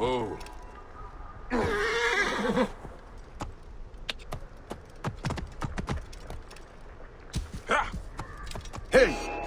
Whoa. Hey!